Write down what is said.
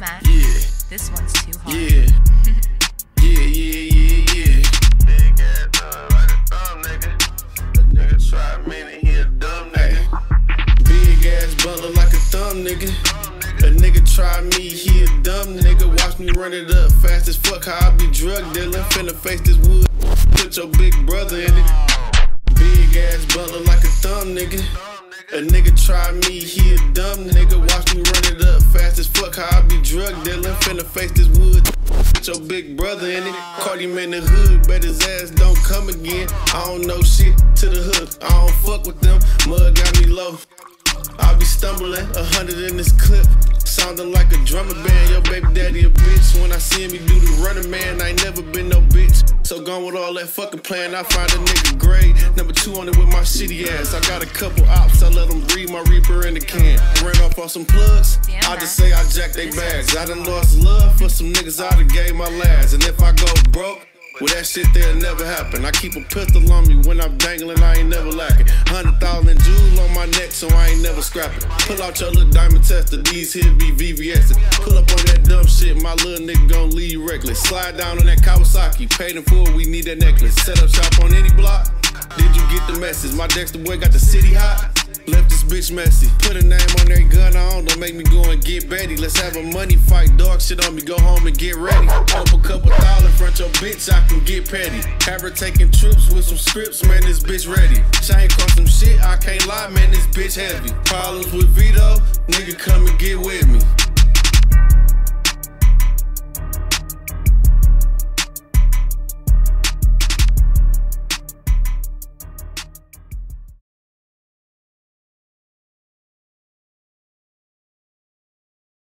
I'm at. Yeah, This one's too hard. yeah. Yeah, yeah, yeah, yeah. Big ass thumb like a thumb, nigga. A nigga try a minute, he a dumb nigga. Big ass butler like a thumb, nigga. A nigga try me, he a dumb nigga. Watch me run it up fast as fuck. How I be drug dealing. Finna face this wood. Put your big brother in it. Big ass butler like a thumb, nigga. A nigga try me, he a dumb nigga. Watch me run it up drug dealing. Finna face this wood. Your big brother in it. Caught him in the hood, bet his ass don't come again. I don't know shit to the hood. I don't fuck with them. Mud got me low. I be stumbling, a hundred in this clip. Sounding like a drummer band, your baby daddy a bitch. When I see him, he do the running man. I ain't never been no bitch. So gone with all that fucking plan, I find a nigga grade. Number two on it with my shitty ass. I got a couple ops, I let them breathe my reaper in the can. On some plugs, I just say I jack they bags. I done lost love for some niggas I done gave my last. And if I go broke, well, that shit there never happen. I keep a pistol on me when I'm dangling, I ain't never lacking. Hundred thousand jewels on my neck, so I ain't never scrapping. Pull out your little diamond tester, these here be VVS. Pull up on that dumb shit, my little nigga gon' leave you reckless. Slide down on that Kawasaki, paid in full, we need that necklace. Set up shop on any block. Did you get the message? My Dexter boy got the city hot. Left this bitch messy. Put a name on that gun on, don't make me go and get Betty. Let's have a money fight, dog shit on me, go home and get ready. Hope a couple thousand front your bitch, I can get petty. Have her taking trips with some scripts, man, this bitch ready. Chain cross some shit, I can't lie, man, this bitch heavy. Problems with Veto, nigga come and get with me.